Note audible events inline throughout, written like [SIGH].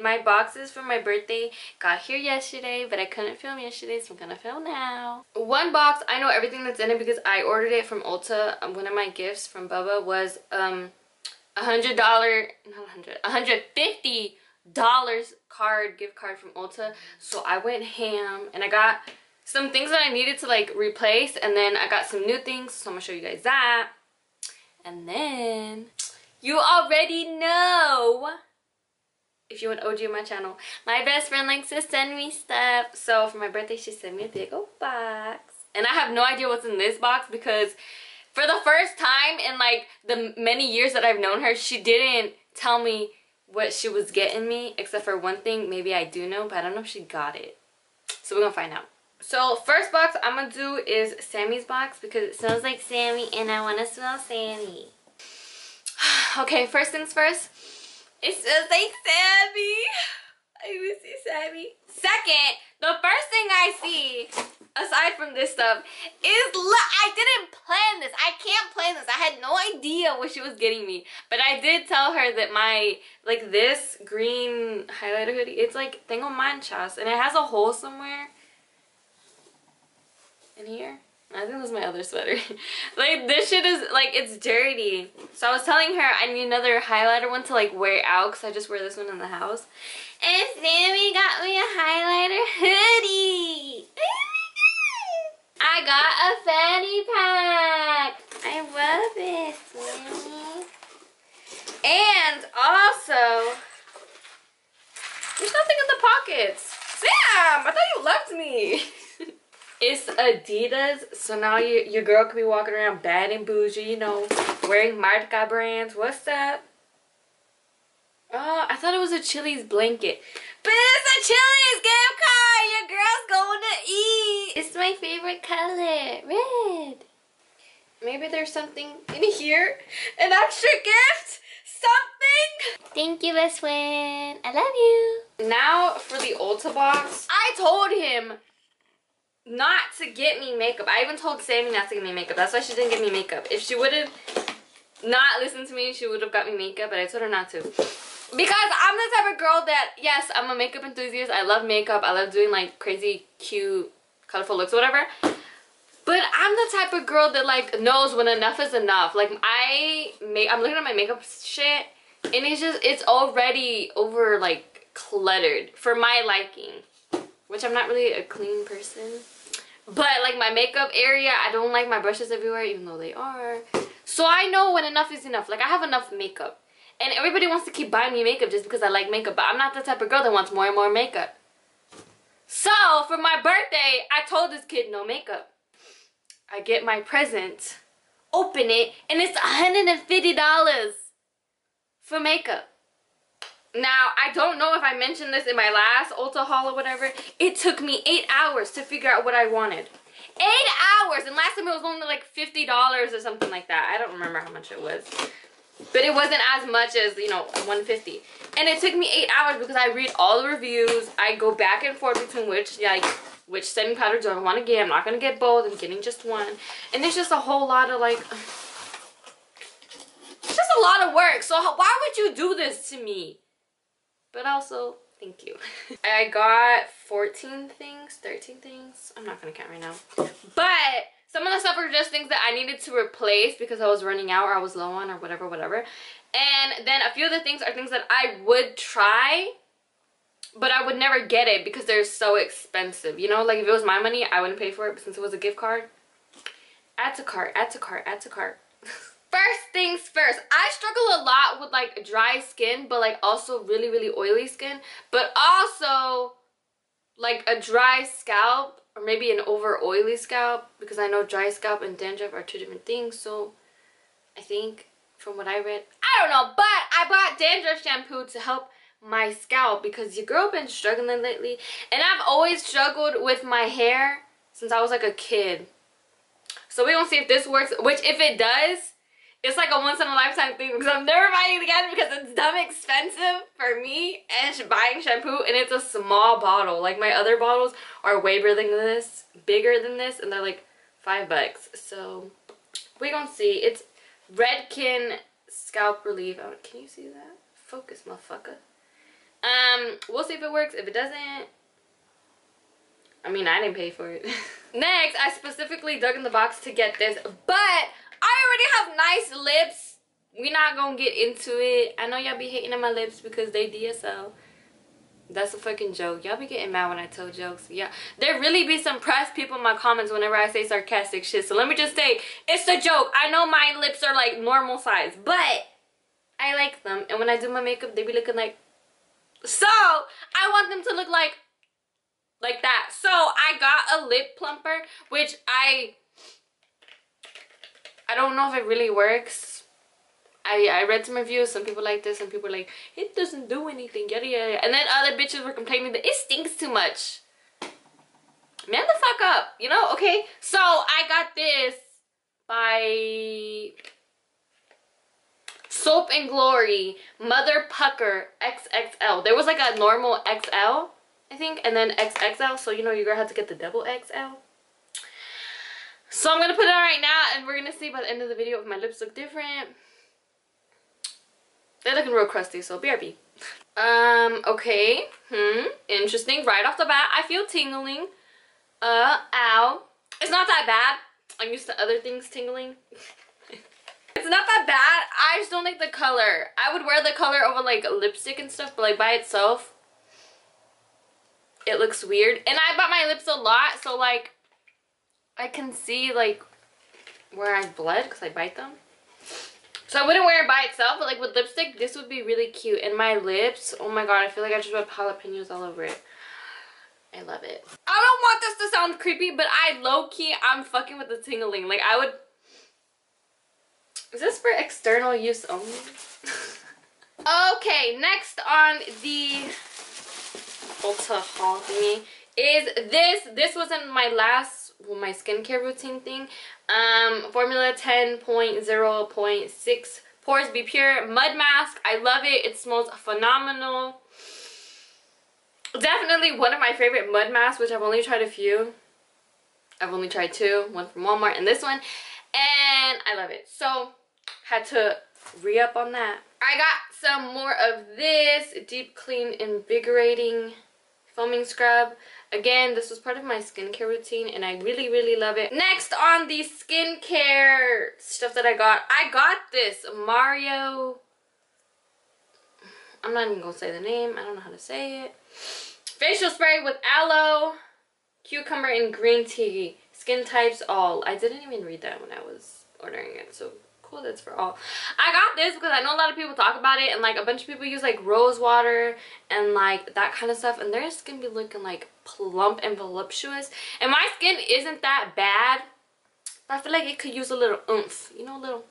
My boxes for my birthday got here yesterday, but I couldn't film yesterday, so I'm gonna film now. One box, I know everything that's in it because I ordered it from Ulta. Um, one of my gifts from Bubba was um a hundred dollar, not hundred, a hundred fifty dollars card, gift card from Ulta. So I went ham and I got some things that I needed to like replace and then I got some new things, so I'm gonna show you guys that. And then you already know if you want OG on my channel. My best friend likes to send me stuff. So for my birthday, she sent me a big old box. And I have no idea what's in this box because for the first time in like the many years that I've known her, she didn't tell me what she was getting me except for one thing maybe I do know, but I don't know if she got it. So we're gonna find out. So first box I'm gonna do is Sammy's box because it smells like Sammy and I wanna smell Sammy. [SIGHS] okay, first things first. It smells like Sammy. [LAUGHS] I miss you, Sammy. Second, the first thing I see, aside from this stuff, is I didn't plan this. I can't plan this. I had no idea what she was getting me. But I did tell her that my, like this green highlighter hoodie, it's like tengo manchas. And it has a hole somewhere. In here. I think this is my other sweater. [LAUGHS] like this shit is like it's dirty. So I was telling her I need another highlighter one to like wear out because I just wear this one in the house. And Sammy got me a highlighter hoodie. Oh I got a fanny pack. I love it, Sammy. And also, there's nothing in the pockets. Sam, I thought you loved me. [LAUGHS] It's Adidas, so now you, your girl could be walking around bad and bougie, you know, wearing Marca brands. What's that? Oh, I thought it was a Chili's blanket. But it's a Chili's gift card! Your girl's going to eat! It's my favorite color, red. Maybe there's something in here. An extra gift? Something? Thank you, best friend. I love you. Now for the Ulta box. I told him not to get me makeup. I even told Sammy not to get me makeup. That's why she didn't get me makeup. If she would have not listened to me, she would have got me makeup, but I told her not to. Because I'm the type of girl that, yes, I'm a makeup enthusiast. I love makeup. I love doing like crazy, cute, colorful looks, whatever. But I'm the type of girl that like knows when enough is enough. Like I make, I'm looking at my makeup shit and it's just, it's already over like cluttered for my liking. Which I'm not really a clean person. But like my makeup area, I don't like my brushes everywhere even though they are. So I know when enough is enough. Like I have enough makeup. And everybody wants to keep buying me makeup just because I like makeup. But I'm not the type of girl that wants more and more makeup. So for my birthday, I told this kid no makeup. I get my present, open it, and it's $150 for makeup. Now, I don't know if I mentioned this in my last Ulta haul or whatever. It took me eight hours to figure out what I wanted. Eight hours! And last time it was only like $50 or something like that. I don't remember how much it was. But it wasn't as much as, you know, 150 And it took me eight hours because I read all the reviews. I go back and forth between which, like, which setting powder do I want to get. I'm not going to get both. I'm getting just one. And there's just a whole lot of, like... [SIGHS] It's just a lot of work. So why would you do this to me? But also thank you. [LAUGHS] I got 14 things 13 things. I'm not gonna count right now. But some of the stuff were just things that i needed to replace because i was running out or i was low on or whatever whatever. And then a few of the things are things that i would try but i would never get it because they're so expensive. You know like if it was my money i wouldn't pay for it but since it was a gift card add to cart add to cart add to cart First things first, I struggle a lot with like dry skin, but like also really, really oily skin, but also like a dry scalp or maybe an over oily scalp because I know dry scalp and dandruff are two different things. So I think from what I read, I don't know, but I bought dandruff shampoo to help my scalp because your girl been struggling lately and I've always struggled with my hair since I was like a kid. So we're gonna see if this works, which if it does, it's like a once in a lifetime thing because I'm never buying it again because it's dumb expensive for me and buying shampoo and it's a small bottle. Like my other bottles are way bigger than this, bigger than this and they're like five bucks. So we gonna see. It's Redken Scalp Relief. Oh, can you see that? Focus, motherfucker. Um, we'll see if it works. If it doesn't, I mean, I didn't pay for it. [LAUGHS] Next, I specifically dug in the box to get this, but I already have nice lips. We're not gonna get into it. I know y'all be hating on my lips because they DSL. That's a fucking joke. Y'all be getting mad when I tell jokes. Yeah. There really be some press people in my comments whenever I say sarcastic shit. So let me just say, it's a joke. I know my lips are like normal size, but I like them. And when I do my makeup, they be looking like... So, I want them to look like... Like that. So, I got a lip plumper, which I... I don't know if it really works I, I read some reviews. Some people like this. Some people like, it doesn't do anything. Yada yada. And then other bitches were complaining that it stinks too much. Man the fuck up. You know? Okay. So I got this by Soap and Glory Mother Pucker XXL. There was like a normal XL, I think, and then XXL. So you know you're gonna have to get the double XL. So I'm gonna put it on right now and we're gonna see by the end of the video if my lips look different. They're looking real crusty, so BRB. Um, okay. Hmm. Interesting. Right off the bat, I feel tingling. Uh, ow. It's not that bad. I'm used to other things tingling. [LAUGHS] it's not that bad. I just don't like the color. I would wear the color over like lipstick and stuff, but like by itself, it looks weird. And I bought my lips a lot, so like, I can see like where I've bled because I bite them. So I wouldn't wear it by itself, but like with lipstick, this would be really cute. And my lips, oh my god, I feel like I just rubbed jalapenos all over it. I love it. I don't want this to sound creepy, but I low-key, I'm fucking with the tingling. Like I would... Is this for external use only? [LAUGHS] okay, next on the Ulta haul thingy is this. This was in my last my skincare routine thing. Um, Formula 10.0.6 Pores Be Pure Mud Mask. I love it. It smells phenomenal. Definitely one of my favorite mud masks, which I've only tried a few. I've only tried two. One from Walmart and this one. And I love it. So, had to re-up on that. I got some more of this Deep Clean Invigorating Foaming Scrub. Again, this was part of my skincare routine and I really, really love it. Next on the skincare stuff that I got, I got this Mario... I'm not even going to say the name. I don't know how to say it. Facial spray with aloe, cucumber, and green tea. Skin types all. I didn't even read that when I was ordering it, so cool that's for all. I got this because i know a lot of people talk about it and like a bunch of people use like rose water and like that kind of stuff and their skin be looking like plump and voluptuous. And my skin isn't that bad but i feel like it could use a little oomph you know a little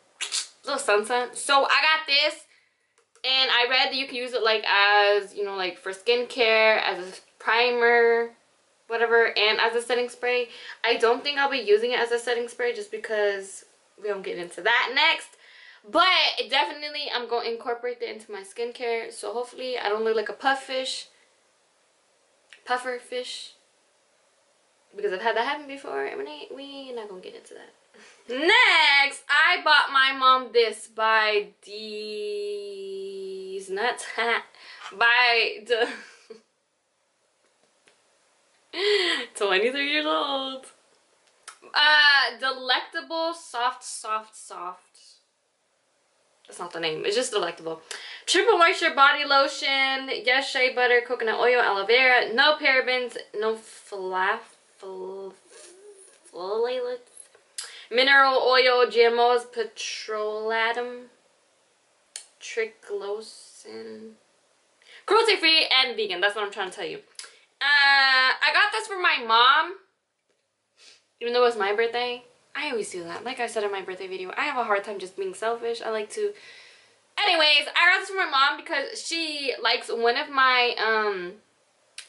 little sunset. So i got this and i read that you can use it like as you know like for skincare as a primer whatever and as a setting spray. I don't think i'll be using it as a setting spray just because we don't get into that next but definitely i'm going to incorporate that into my skincare so hopefully i don't look like a puff fish puffer fish because I've had that happen before we're not gonna get into that. [LAUGHS] Next, I bought my mom this by D's Nuts by the [LAUGHS] 23 years old. Uh, Delectable Soft Soft Soft. That's not the name. It's just delectable. Triple Moisture Body Lotion. Yes, shea butter, coconut oil, aloe vera. No parabens, no flavonoids. Mineral oil, GMOs, petrolatum, triclosan. Cruelty free and vegan. That's what I'm trying to tell you. Uh, I got this for my mom. Even though it was my birthday. I always do that. Like I said in my birthday video, I have a hard time just being selfish. I like to... Anyways, I got this from my mom because she likes one of my um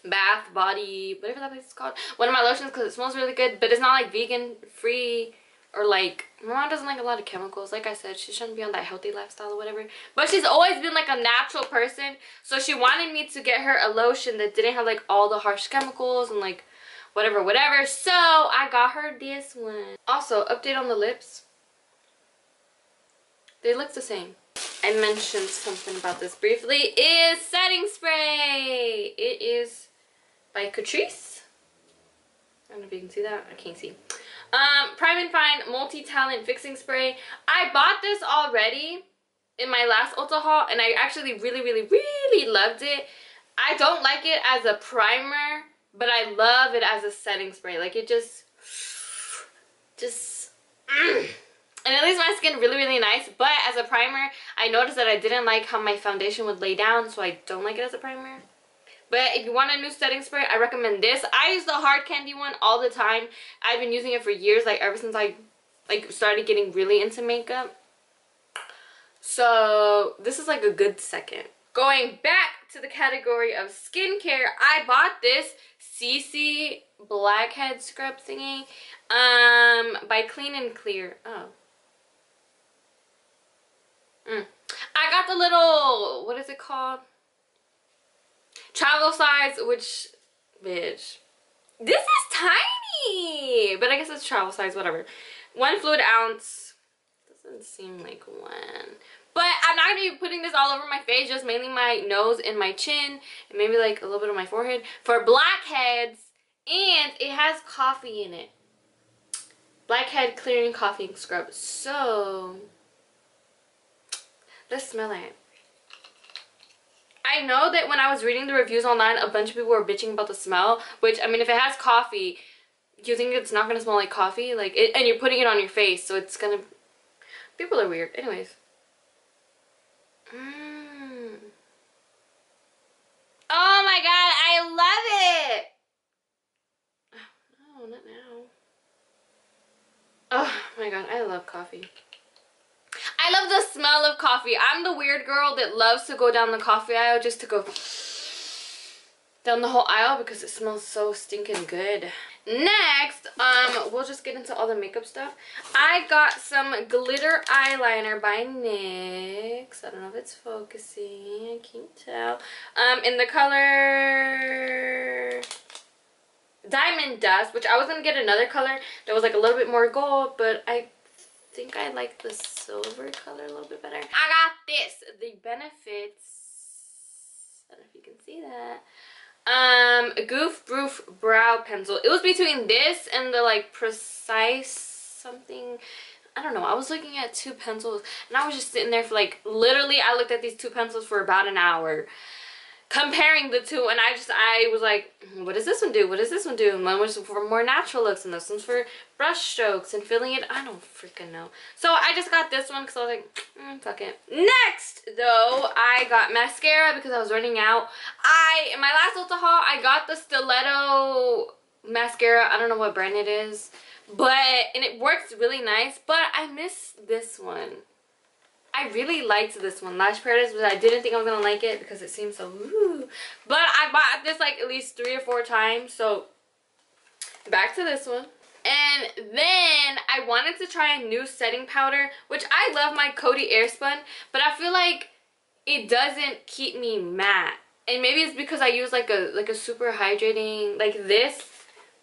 bath body whatever that place is called one of my lotions because it smells really good but it's not like vegan free or like my mom doesn't like a lot of chemicals like i said she shouldn't be on that healthy lifestyle or whatever but she's always been like a natural person so she wanted me to get her a lotion that didn't have like all the harsh chemicals and like whatever whatever so i got her this one also update on the lips they look the same I mentioned something about this briefly, is setting spray. It is by Catrice. I don't know if you can see that. I can't see. Um, Prime and Fine Multi-Talent Fixing Spray. I bought this already in my last Ulta haul, and I actually really, really, really loved it. I don't like it as a primer, but I love it as a setting spray. Like, it just, just, mm. and it leaves my skin really, really nice. But as a primer, I noticed that I didn't like how my foundation would lay down, so I don't like it as a primer. But if you want a new setting spray, I recommend this. I use the hard candy one all the time. I've been using it for years, like ever since I like started getting really into makeup. So this is like a good second. Going back to the category of skincare, I bought this CC Blackhead Scrub thingy um, by Clean and Clear. Oh. Mm. I got the little, what is it called? Travel size, which, bitch. This is tiny! But I guess it's travel size, whatever. One fluid ounce. Doesn't seem like one. I'm not to be putting this all over my face, just mainly my nose and my chin, and maybe like a little bit of my forehead for blackheads. And it has coffee in it. Blackhead Clearing Coffee Scrub. So, let's smell it. I know that when I was reading the reviews online, a bunch of people were bitching about the smell, which, I mean, if it has coffee, you think it's not going to smell like coffee? Like, it, and you're putting it on your face, so it's going to... People are weird. Anyways. Mmm. Oh my god, I love it! Oh, no, not now. Oh my god, I love coffee. I love the smell of coffee. I'm the weird girl that loves to go down the coffee aisle just to go down the whole aisle because it smells so stinking good. Next, um, we'll just get into all the makeup stuff. I got some glitter eyeliner by NYX. I don't know if it's focusing. I can't tell. Um, in the color Diamond Dust, which I was to get another color that was like a little bit more gold, but I think I like the silver color a little bit better. I got this, the Benefits, I don't know if you can see that, um, Goof Proof Brow Pencil. It was between this and the like Precise something, I don't know, I was looking at two pencils and I was just sitting there for like, literally I looked at these two pencils for about an hour comparing the two and I just I was like what does this one do? What does this one do? And one was for more natural looks and this one's for brush strokes and filling it I don't freaking know. So I just got this one because I was like mm, fuck it. Next though I got mascara because I was running out. I in my last Ulta haul I got the stiletto mascara. I don't know what brand it is but and it works really nice but I miss this one I really liked this one, Lash Paradise, but I didn't think I was going to like it because it seems so ooh. But I bought this like at least three or four times, so back to this one. And then I wanted to try a new setting powder, which I love my Coty Airspun, but I feel like it doesn't keep me matte. And maybe it's because I use like a like a super hydrating, like this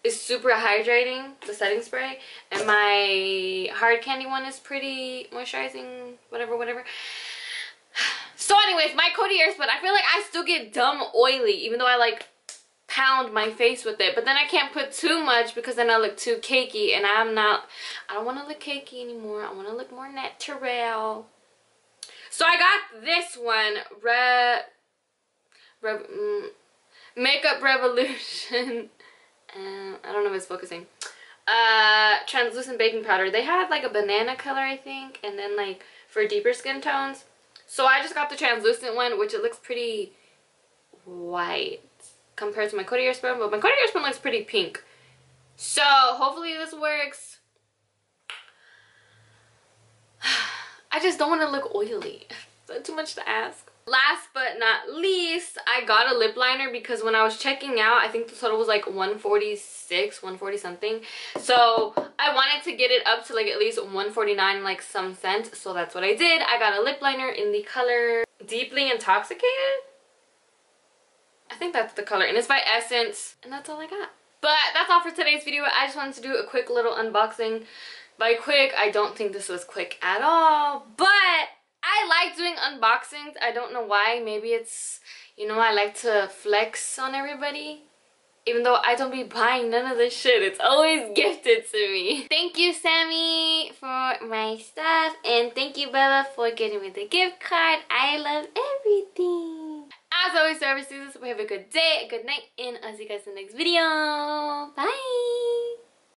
is super hydrating, the setting spray. And my hard candy one is pretty moisturizing, whatever, whatever. [SIGHS] So anyways, my Coty Airspun, I feel like I still get dumb oily, even though I like pound my face with it. But then I can't put too much because then I look too cakey and I'm not, I don't want to look cakey anymore. I want to look more natural. So I got this one, Re, Re mm, Makeup Revolution [LAUGHS] um, I don't know if it's focusing. Uh, translucent baking powder. They had like a banana color, I think, and then like for deeper skin tones. So I just got the translucent one, which it looks pretty white compared to my Coty Airspun, but my Coty Airspun looks pretty pink. So hopefully this works. [SIGHS] I just don't want to look oily. [LAUGHS] Is that too much to ask? Last but not least, I got a lip liner because when I was checking out, I think the total was like 146, 140 something. So I wanted to get it up to like at least 149 like some cent. So that's what I did. I got a lip liner in the color Deeply Intoxicated. I think that's the color and it's by Essence and that's all I got. But that's all for today's video. I just wanted to do a quick little unboxing. By quick, I don't think this was quick at all, but I like doing unboxings. I don't know why. Maybe it's, you know, I like to flex on everybody. Even though I don't be buying none of this shit. It's always [LAUGHS] gifted to me. Thank you, Sammy, for my stuff. And thank you, Bella, for getting me the gift card. I love everything. As always, services, we have a good day, a good night, and I'll see you guys in the next video. Bye!